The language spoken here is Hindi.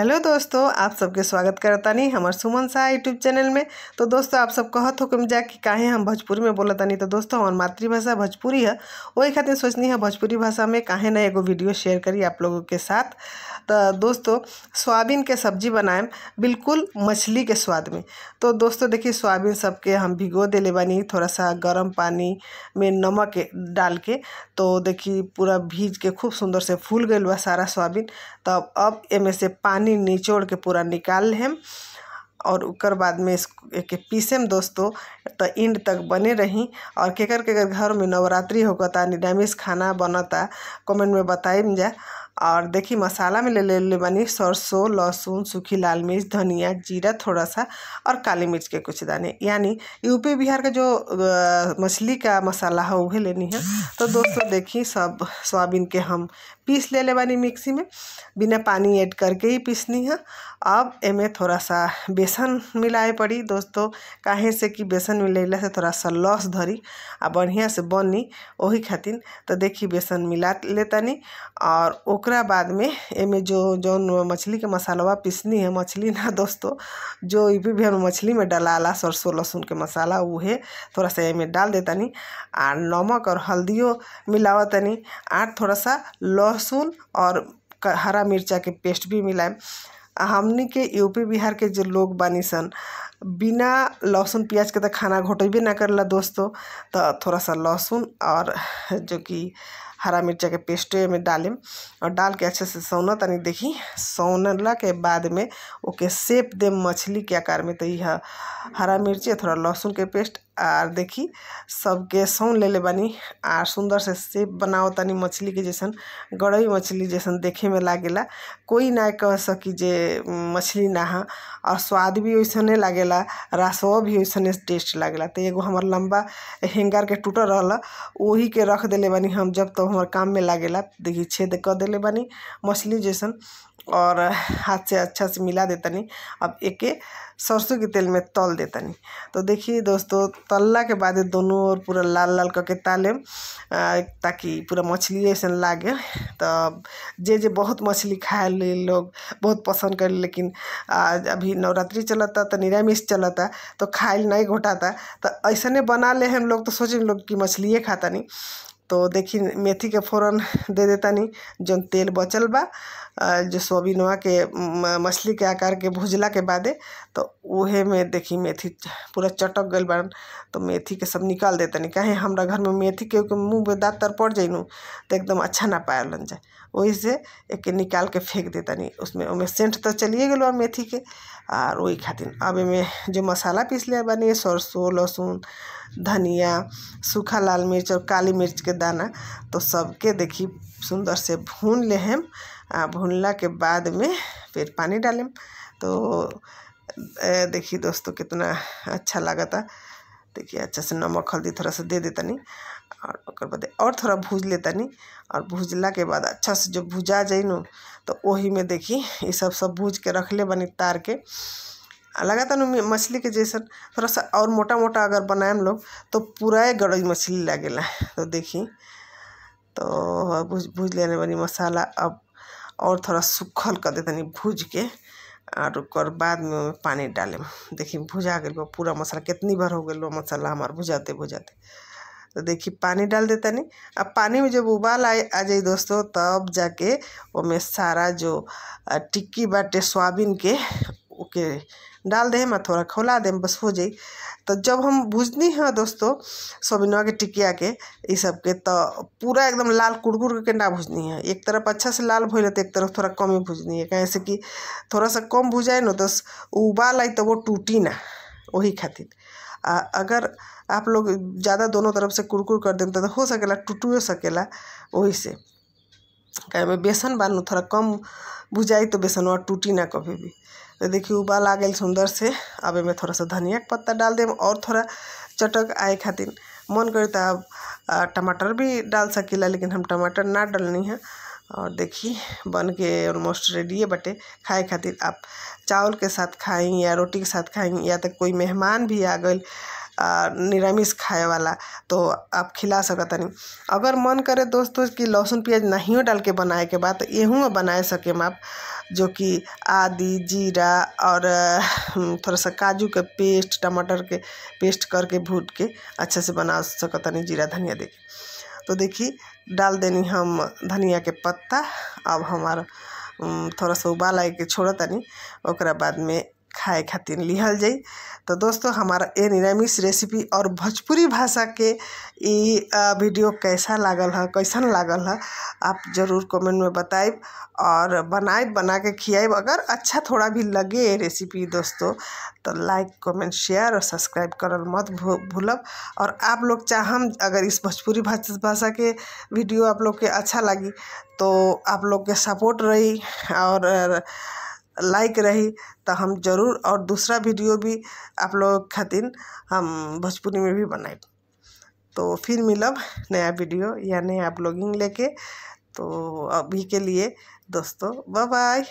हेलो दोस्तों, आप सबके स्वागत करता नहीं हमार सुमन शाह यूट्यूब चैनल में। तो दोस्तों, आप सब कहत हो कि जा कि काहे हम भोजपुरी में बोलता नहीं। तो दोस्तों, हमार मातृभाषा भोजपुरी है। वही खातिर सोचनी है भोजपुरी भाषा में काहे ना एगो वीडियो शेयर करी आप लोगों के साथ। तो दोस्तों सोयाबीन के सब्ज़ी बनाएम बिल्कुल मछली के स्वाद में। तो दोस्तों, देखिए सोयाबीन सबके हम भिगो देले बानी थोड़ा सा गर्म पानी में नमक डाल के। तो देखिए, पूरा भीज के खूब सुंदर से फूल गईल बा सारा सोयाबीन तब, अब एमे से पानी निचोड़ के पूरा निकाल लेम और ओकर बाद में एके पीसेम दोस्तों तो इंड तक बने रही। और केकर केकर घर में नवरात्रि होकता निरामिष खाना बनता, कमेंट में बताइम जा। और देखिए मसाला में ले ले ले बनी सरसों, लहसुन, सूखी लाल मिर्च, धनिया, जीरा थोड़ा सा और काली मिर्च के कुछ दाने। यानी यूपी बिहार का जो मछली का मसाला है वह लेनी है। तो दोस्तों देखिए सब सोयाबीन के हम पीस ले ले बानी मिक्सी में बिना पानी ऐड करके ही पीसनी है। अब एमे थोड़ा सा बेसन मिलाए पड़ी। दोस्तों काहे से कि बेसन मिलैला से थोड़ा सा लस धरी। आ बढ़िया से बनी वही खातिर तो देखी बेसन मिला लेतानी। और ओकरा बाद में एमे जो जौन मछली के मसालवा पीसनी है मछली ना दोस्तों जो भी, बिहार में मछली में डलाला सरसों लहसुन के मसाला उहे थोड़ा सा एमे डाल देतानी। आ नमक और हल्दियो मिलावतनी। आ थोड़ा सा लहसुन और हरा मिर्चा के पेस्ट भी हमने हमनी के यूपी बिहार के जो लोग बानी सन, बिना लहसुन प्याज के तो खाना घोटेबे ना करला दोस्तों तो थोड़ा सा लहसुन और जो कि हरा मिर्चा के पेस्ट में डालेम और डाल के अच्छे से सौना, तनी देखी, सौनला के बाद में ओके सेप दे मछली के आकार में। तो यह हरा मिर्ची थोड़ा लहसुन के पेस्ट आर देखी, सबके सौन ले ले बानी आर सुंदर से सेप बनाओ तनी मछली के जैसन, गड़ई मछली जैसन देखे में लागेला। कोई ना कह सकी जे मछली ना हा, और स्वाद भी वैसने लागेला रसवा भी वैसने टेस्ट लागेला। तो एगो हमर लंबा हेंगर के टूटल रहल वही के रख दिले बानी हम जब तो हमार काम में लागेला। देखी छेद कर देले बानी मछली जैसन और हाथ से अच्छा से मिला देतनी अब एके सरसों के तेल में तल देतनी तो देखिए दोस्तों, तलला के बाद दोनों ओर पूरा लाल लाल करके तालेम ताकि पूरा मछली ऐसन लागे। तो जे जे बहुत मछली खाए ले लोग बहुत पसंद कर लेकिन आज अभी नवरात्रि चलता तो निरामिष चलता तो खाए नहीं घोटाता। तो ऐसने बना ले हम लोग तो सोचे लोग कि मछलिए खाता नहीं तो देखी मेथी के फ़ोरन दे देता नहीं जौन तेल बचल बा जो सोयाबीनवा के मछली के आकार के भुजला के बादे तो उहे में देखी मेथी पूरा चटक गल बन तो मेथी के सब निकाल देता नहीं काहे हमरा घर में मेथी के मुँह मुँह में दाँत तर पड़ जाइनू तो एकदम अच्छा ना पायल जाए। वही से एक निकाल के फेंक देता नहीं। उसमें उमें सेंट तो चलिए गलो मेथी के। और वही खातिर अब एमे जो मसाला पीस ले बानी सरसों लहसुन धनिया सूखा लाल मिर्च और काली मिर्च के दाना तो सबके देखी सुंदर से भून ले हम। भूनला के बाद में फिर पानी डालेम तो ए, देखी दोस्तों कितना अच्छा लागता देखिए अच्छा से नमक हल्दी थोड़ा सा दे देतनी और ओकर बाद और थोड़ा भूज लेतनी और भूजला के बाद अच्छा से जब भुजा जाई नु तो वही में देखी ये सब सब भूज के रख ले बनी तार के। लगाता नु मछली के जैसन, थोड़ा सा और मोटा मोटा अगर बनाएम लोग तो पूरा गड़ई मछली लागेला तो देखी तो भूज भूज लेने बनी मसाला अब, और थोड़ा सूखल कर देतनी भूज के, और ओकर बाद में पानी डालेम। देखी, भुजा गइल बा पूरा मसाला, कितनी बार हो गइल बा मसाला हमार भुजाते भुजाते तो देखिए, पानी डाल देता नहीं। अब पानी में जब उबाल आए, आ जाए दोस्तों, तब जाके ओमे सारा जो टिक्की बाटे, सोयाबीन के, ओके, डाल देम आ थोड़ा खौला देम बस हो जाए तो जब हम भूजनी है दोस्तों, सोयाबीनवा के टिकिया के, ई सब के तो पूरा एकदम लाल, कुड़कुड़ करके ना भूजनी है। एक तरफ़ अच्छा से लाल भइल तो एक तरफ़ थोड़ा कम ही भूजनी है। काहे से कि थोड़ा सा कम भुजाए ना तो उबाल आई तो वो टूटी ना वही खातिर। आ, अगर आप लोग ज़्यादा दोनों तरफ़ से कुरकुर कर दें तो हो सकेला, टूटू सकेला वही से काहे में बेसन बानू, थोड़ा कम भुजाई तो बेसन बेसनवा टूटी ना कभी भी। तो देखिए, उबाल आ गई सुंदर से। अब एमे थोड़ा सा धनिया के पत्ता डाल देम और थोड़ा चटक आए खातिर। मन करे तो आप टमाटर भी डाल सकीला, लेकिन हम टमाटर ना डालनी है। और देखी बन के ऑलमोस्ट रेडी है, बटे खाए खातिर आप चावल के साथ खाई या रोटी के साथ खाई या तो कोई मेहमान भी आ गए निरामिष खाए वाला तो आप खिला सकतनी अगर मन करे दोस्तों कि लहसुन प्याज नहीं डाल के बनाए के बाद तो में बनाए सके आप जो कि आदि, जीरा और थोड़ा सा काजू के पेस्ट, टमाटर के पेस्ट करके भूट के, अच्छे से बना सकतनी जीरा, धनिया दे तो देखिए डाल देनी हम धनिया के पत्ता। अब हमारा थोड़ा सा उबाल आए के छोड़ तनी ओकरा बाद में खाए खातिर लिहल जाई। तो दोस्तों, हमारा ए निरामिष रेसिपी और भोजपुरी भाषा के वीडियो कैसा लागल है, कैसन लागल है, आप ज़रूर कमेंट में बताइब और बनाए बना के खियाब अगर अच्छा थोड़ा भी लगे रेसिपी दोस्तों तो लाइक कमेंट शेयर और सब्सक्राइब करल मत भूलब। और आप लोग चाहम, अगर इस भोजपुरी भाषा के वीडियो आप लोग के अच्छा लगी तो आप लोग के सपोर्ट रही और लाइक रही तो हम ज़रूर और दूसरा वीडियो भी आप लोग खातिर हम भोजपुरी में भी बनाए। तो फिर मिलब नया वीडियो या नया ब्लॉगिंग लेके। तो अभी के लिए दोस्तों बाय बाय